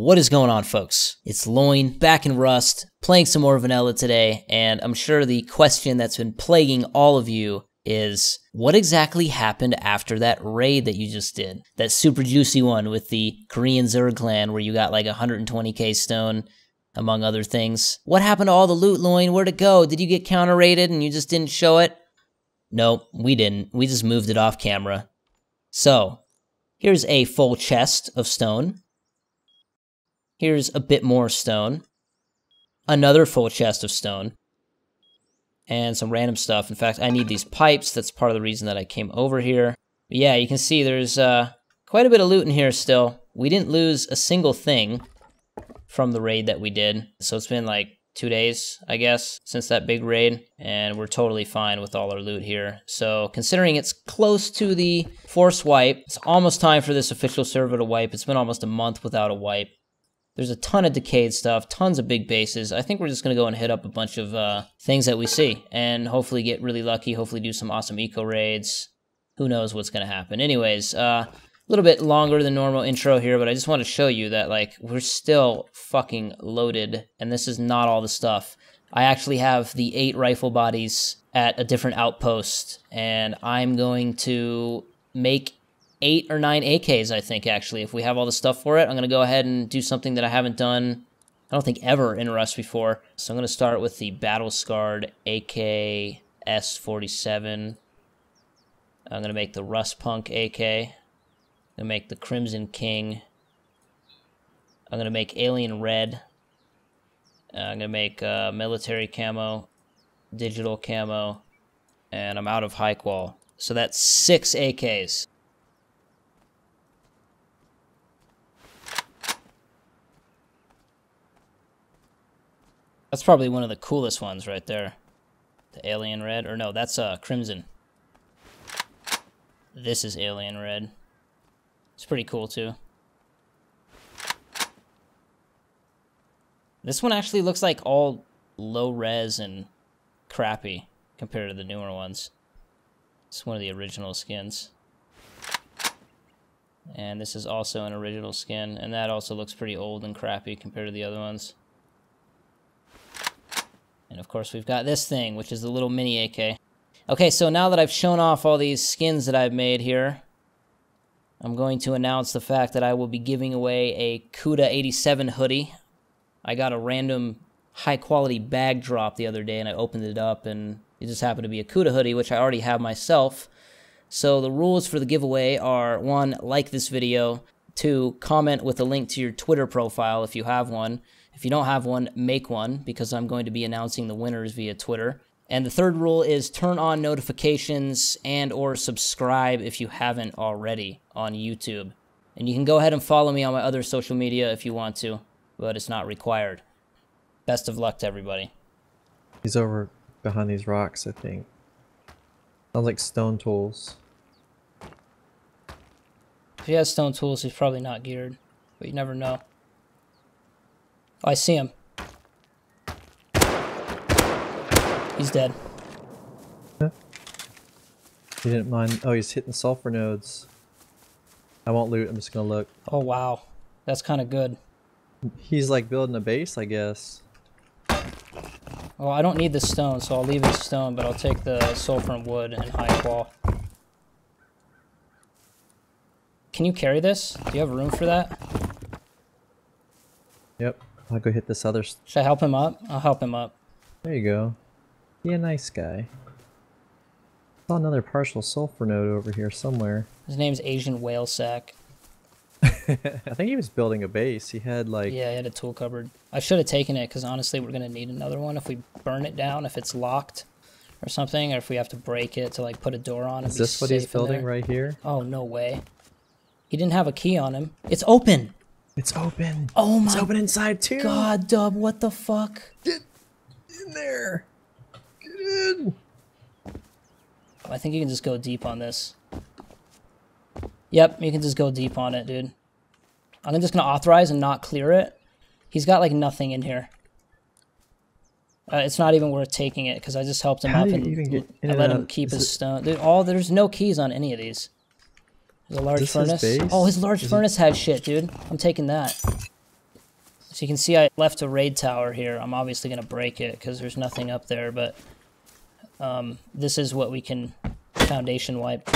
What is going on, folks? It's Loin back in Rust, playing some more Vanilla today, and I'm sure the question that's been plaguing all of you is what exactly happened after that raid that you just did? That super juicy one with the Korean Zerg clan where you got like 120k stone, among other things. What happened to all the loot, Loin? Where'd it go? Did you get counter raided and you just didn't show it? Nope, we didn't. We just moved it off camera. So, here's a full chest of stone. Here's a bit more stone. Another full chest of stone. And some random stuff. In fact, I need these pipes. That's part of the reason that I came over here. But yeah, you can see there's uh, quite a bit of loot in here still. We didn't lose a single thing from the raid that we did. So it's been like two days, I guess, since that big raid, and we're totally fine with all our loot here. So considering it's close to the force wipe, it's almost time for this official server to wipe. It's been almost a month without a wipe. There's a ton of decayed stuff, tons of big bases. I think we're just going to go and hit up a bunch of uh, things that we see and hopefully get really lucky, hopefully do some awesome eco raids. Who knows what's going to happen. Anyways, uh, a little bit longer than normal intro here, but I just want to show you that like we're still fucking loaded and this is not all the stuff. I actually have the eight rifle bodies at a different outpost and I'm going to make eight or nine AKs, I think, actually. If we have all the stuff for it, I'm going to go ahead and do something that I haven't done, I don't think, ever in Rust before. So I'm going to start with the Battle Scarred AK S47. I'm going to make the Rust Punk AK. I'm going to make the Crimson King. I'm going to make Alien Red. Uh, I'm going to make uh, military camo, digital camo, and I'm out of high qual. So that's six AKs. That's probably one of the coolest ones right there. The alien red. Or no, that's uh, crimson. This is alien red. It's pretty cool too. This one actually looks like all low res and crappy compared to the newer ones. It's one of the original skins. And this is also an original skin, and that also looks pretty old and crappy compared to the other ones. And of course we've got this thing, which is the little mini AK. Okay, so now that I've shown off all these skins that I've made here, I'm going to announce the fact that I will be giving away a Cuda 87 hoodie. I got a random high quality bag drop the other day and I opened it up and it just happened to be a Kuda hoodie, which I already have myself. So the rules for the giveaway are one, like this video, two, comment with a link to your Twitter profile if you have one, if you don't have one, make one because I'm going to be announcing the winners via Twitter. And the third rule is turn on notifications and or subscribe if you haven't already on YouTube. And you can go ahead and follow me on my other social media if you want to, but it's not required. Best of luck to everybody. He's over behind these rocks, I think. Sounds like stone tools. If he has stone tools, he's probably not geared, but you never know. Oh, I see him. He's dead. He didn't mind. Oh, he's hitting sulfur nodes. I won't loot. I'm just gonna look. Oh, wow. That's kind of good. He's like building a base, I guess. Well, I don't need the stone, so I'll leave the stone, but I'll take the sulfur and wood and high qual. Can you carry this? Do you have room for that? Yep. I'll go hit this other. Should I help him up? I'll help him up. There you go. Be a nice guy. Saw another partial sulfur node over here somewhere. His name's Asian Whale Sack. I think he was building a base. He had like. Yeah, he had a tool cupboard. I should have taken it because honestly, we're gonna need another one if we burn it down. If it's locked or something, or if we have to break it to like put a door on. Is this what he's building right here? Oh no way! He didn't have a key on him. It's open. It's open. Oh my It's open inside too. God, Dub, what the fuck? Get in there. Get in. I think you can just go deep on this. Yep, you can just go deep on it, dude. I'm just gonna authorize and not clear it. He's got like nothing in here. Uh, it's not even worth taking it because I just helped him How up and get in I and let him keep Is his it- stone. Dude, all there's no keys on any of these. A large This furnace. Oh, his large Is it- furnace had shit, dude. I'm taking that. So you can see I left a raid tower here. I'm obviously going to break it because there's nothing up there, but um, this is what we can foundation wipe.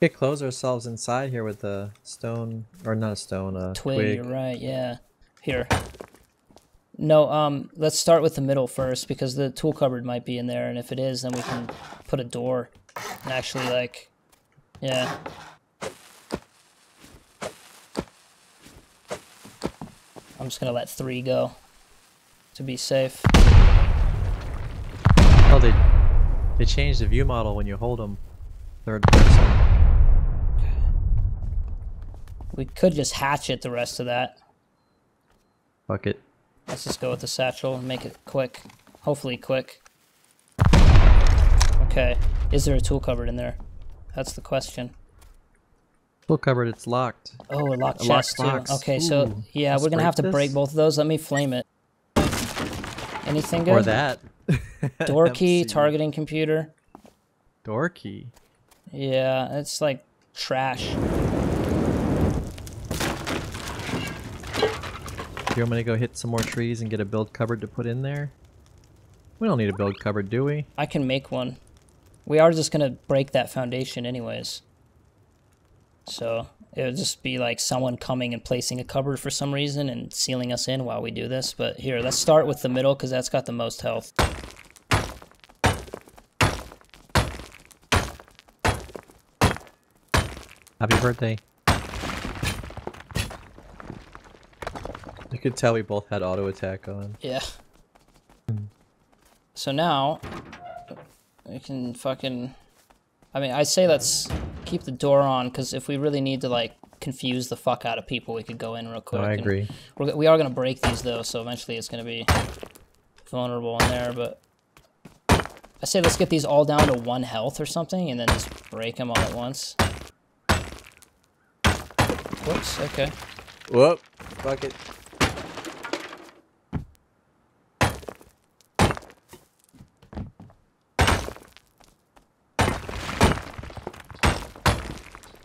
We could close ourselves inside here with a stone, or not a stone, a Twig, twig. you're right, yeah. Here. No, um, let's start with the middle first because the tool cupboard might be in there, and if it is, then we can put a door and actually, like, yeah. I'm just gonna let three go to be safe. Oh, they they changed the view model when you hold them. Third person. We could just hatchet the rest of that. Fuck it. Let's just go with the satchel and make it quick. Hopefully quick. Okay. Is there a tool cupboard in there? That's the question. Tool cupboard, it's locked. Oh, a locked A locked chest too. box. Okay, so yeah, we're gonna have to break break both of those. Let me flame it. Anything good? Or that. Door key, targeting computer. Door key. Yeah, it's like trash. Do you want me to go hit some more trees and get a build cupboard to put in there? We don't need a build cupboard, do we? I can make one. We are just gonna break that foundation anyways. So it would just be like someone coming and placing a cupboard for some reason and sealing us in while we do this. But here, let's start with the middle because that's got the most health. Happy birthday. Could tell we both had auto attack on. Yeah. So now we can fucking. I mean, I say let's keep the door on because if we really need to like confuse the fuck out of people, we could go in real quick. No, I agree. We're, we are gonna break these though, so eventually it's gonna be vulnerable in there. But I say let's get these all down to one health or something, and then just break them all at once. Whoops. Okay. Whoop. Fuck it.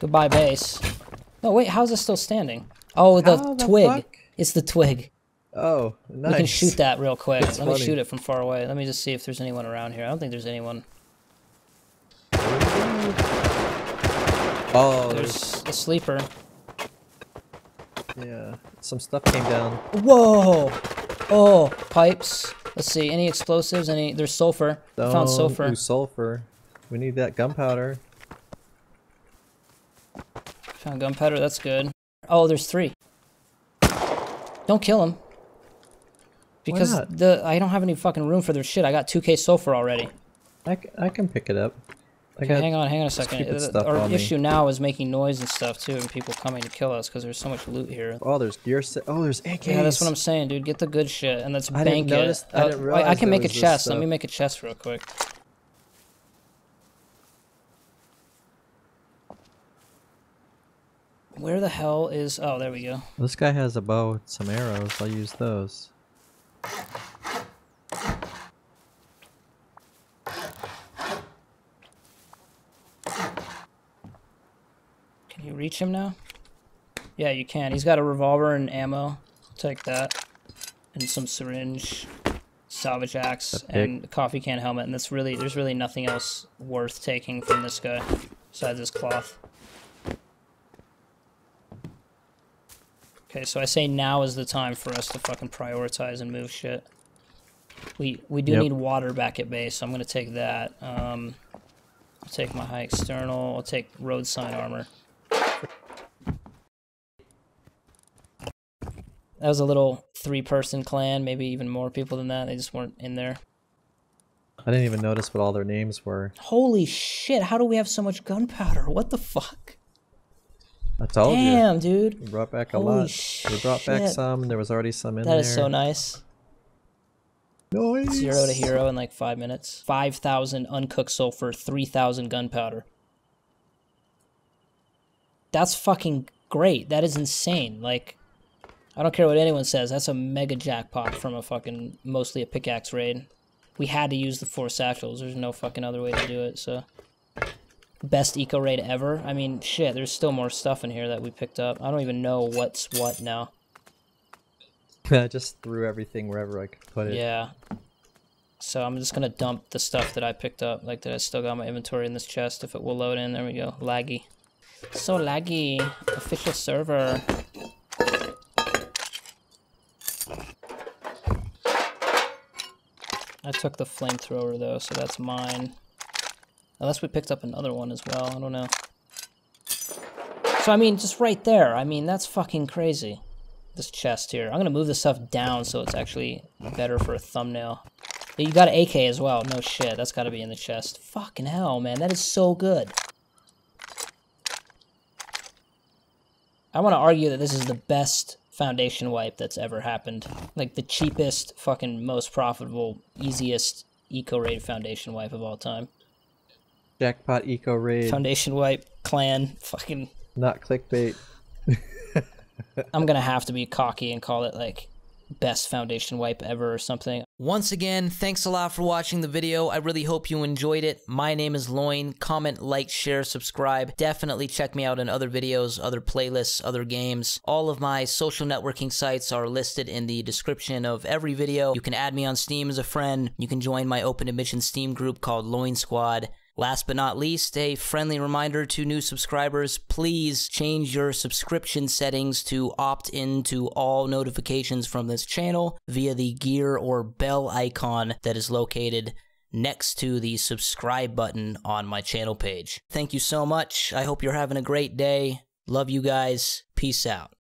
Goodbye, base. No, wait. How's it still standing? Oh, the the twig. fuck? It's the twig. Oh, nice. We can shoot that real quick. That's Let me shoot it from far away. Let me just see if there's anyone around here. I don't think there's anyone. Oh, There's a sleeper. yeah. Some stuff came down. Whoa! Oh, pipes. Let's see. Any explosives? Any? There's sulfur. I found sulfur. Sulfur. We need that gunpowder. Found gunpowder. That's good. Oh, there's three. Don't kill him. Because the I don't have any fucking room for their shit. I got 2k sulfur already. I, I can pick it up. I Okay, hang on, hang on a second. Uh, Our on me. issue now is making noise and stuff too, and people coming to kill us because there's so much loot here. Oh, there's gear set. Oh, there's AKs. Yeah, that's what I'm saying, dude. Get the good shit and let's I didn't bank notice- it. I Uh, didn't I realize can make a chest. Let me make a chest real quick. Where the hell is? Oh, there we go. This guy has a bow with some arrows. I'll use those. Can you reach him now? Yeah, you can. He's got a revolver and ammo. Take that. And some syringe, salvage axe, and a coffee can helmet. And that's really there's really nothing else worth taking from this guy besides this cloth. Okay, so I say now is the time for us to fucking prioritize and move shit. We we do Yep. need water back at base, so I'm gonna take that. Um, I'll take my high external. I'll take road sign armor. That was a little three-person clan, maybe even more people than that. They just weren't in there. I didn't even notice what all their names were. Holy shit! How do we have so much gunpowder? What the fuck? I told you. Damn, dude. We brought back a Holy lot. We brought back some. There was already some in That there. is so nice. Nice. Zero to hero in like five minutes. 5,000 uncooked sulfur, 3,000 gunpowder. That's fucking great. That is insane. Like, I don't care what anyone says. That's a mega jackpot from a fucking, mostly a pickaxe raid. We had to use the four satchels. There's no fucking other way to do it, so. Best eco raid ever. I mean, shit, there's still more stuff in here that we picked up. I don't even know what's what now. I just threw everything wherever I could put it. Yeah. So I'm just gonna dump the stuff that I picked up, like that I still got my inventory in this chest. If it will load in, there we go. Laggy. So laggy. Official server. I took the flamethrower though, so that's mine. Unless we picked up another one as well, I don't know. So I mean, just right there, I mean, that's fucking crazy. This chest here. I'm gonna move this stuff down so it's actually better for a thumbnail. You got an AK as well, no shit, that's gotta be in the chest. Fucking hell, man, that is so good. I want to argue that this is the best foundation wipe that's ever happened. Like the cheapest, fucking most profitable, easiest eco-rated foundation wipe of all time. Jackpot eco raid. Foundation wipe clan, fucking. Not clickbait. I'm gonna have to be cocky and call it like best foundation wipe ever or something. Once again, thanks a lot for watching the video. I really hope you enjoyed it. My name is Loin. Comment, like, share, subscribe. Definitely check me out in other videos, other playlists, other games. All of my social networking sites are listed in the description of every video. You can add me on Steam as a friend. You can join my open admission Steam group called Loin Squad. Last but not least, a friendly reminder to new subscribers please change your subscription settings to opt into all notifications from this channel via the gear or bell icon that is located next to the subscribe button on my channel page. Thank you so much. I hope you're having a great day. Love you guys. Peace out.